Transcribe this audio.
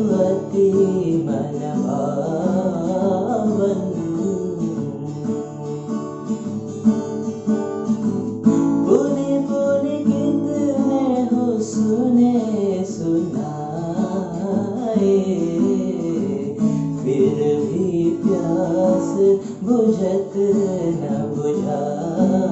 अरुअति मन भावन पुनि पुनि कितने हो सुने सुनाए फिर भी प्यास बुझत न बुझाए